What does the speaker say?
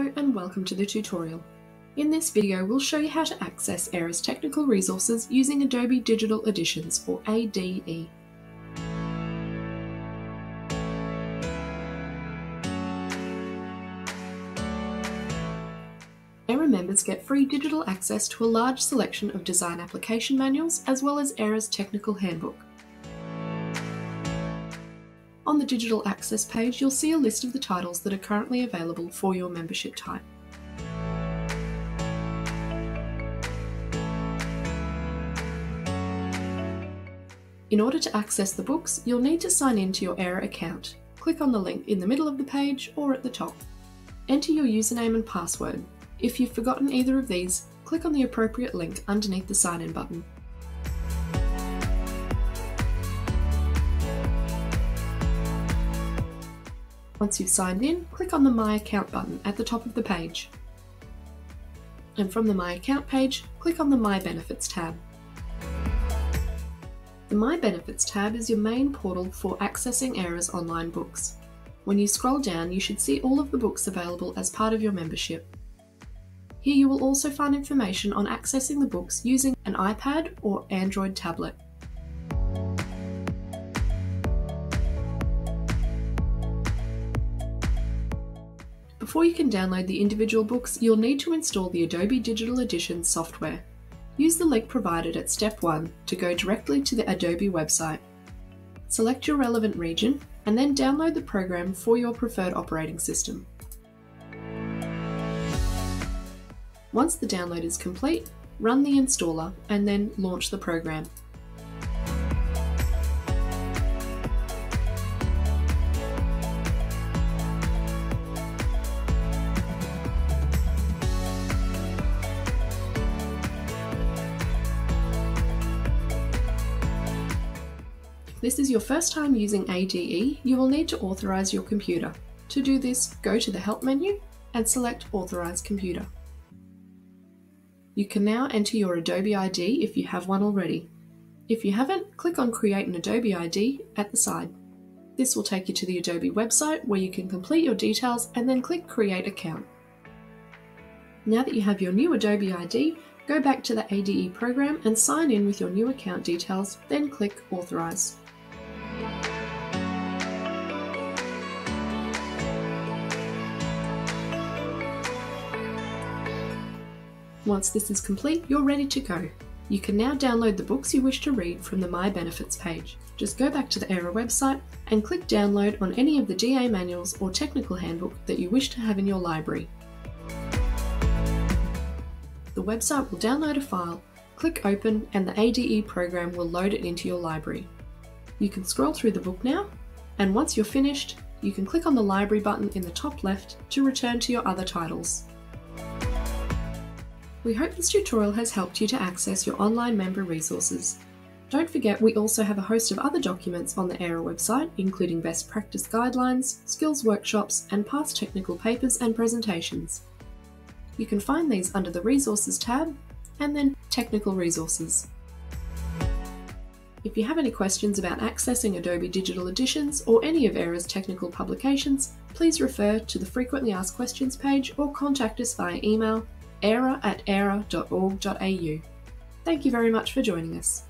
And welcome to the tutorial. In this video we'll show you how to access AIRAH's technical resources using Adobe Digital Editions or ADE. AIRAH members get free digital access to a large selection of design application manuals as well as AIRAH's technical handbook. On the digital access page, you'll see a list of the titles that are currently available for your membership type. In order to access the books, you'll need to sign in to your AIRAH account. Click on the link in the middle of the page or at the top. Enter your username and password. If you've forgotten either of these, click on the appropriate link underneath the sign in button. Once you've signed in, click on the My Account button at the top of the page. And from the My Account page, click on the My Benefits tab. The My Benefits tab is your main portal for accessing AIRAH's online books. When you scroll down, you should see all of the books available as part of your membership. Here you will also find information on accessing the books using an iPad or Android tablet. Before you can download the individual books, you'll need to install the Adobe Digital Edition software. Use the link provided at step 1 to go directly to the Adobe website. Select your relevant region and then download the program for your preferred operating system. Once the download is complete, run the installer and then launch the program. This is your first time using ADE, you will need to authorise your computer. To do this, go to the Help menu and select Authorise Computer. You can now enter your Adobe ID if you have one already. If you haven't, click on Create an Adobe ID at the side. This will take you to the Adobe website where you can complete your details and then click Create Account. Now that you have your new Adobe ID, go back to the ADE program and sign in with your new account details, then click Authorize. Once this is complete, you're ready to go. You can now download the books you wish to read from the My Benefits page. Just go back to the AIRAH website and click download on any of the DA manuals or technical handbook that you wish to have in your library. The website will download a file, click open and the ADE program will load it into your library. You can scroll through the book now and once you're finished, you can click on the library button in the top left to return to your other titles. We hope this tutorial has helped you to access your online member resources. Don't forget we also have a host of other documents on the AIRAH website, including best practice guidelines, skills workshops, and past technical papers and presentations. You can find these under the Resources tab, and then Technical Resources. If you have any questions about accessing Adobe Digital Editions or any of AIRAH's technical publications, please refer to the Frequently Asked Questions page or contact us via email airah at airah.org.au. Thank you very much for joining us.